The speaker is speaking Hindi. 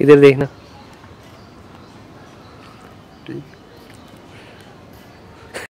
इधर देखना। ठीक।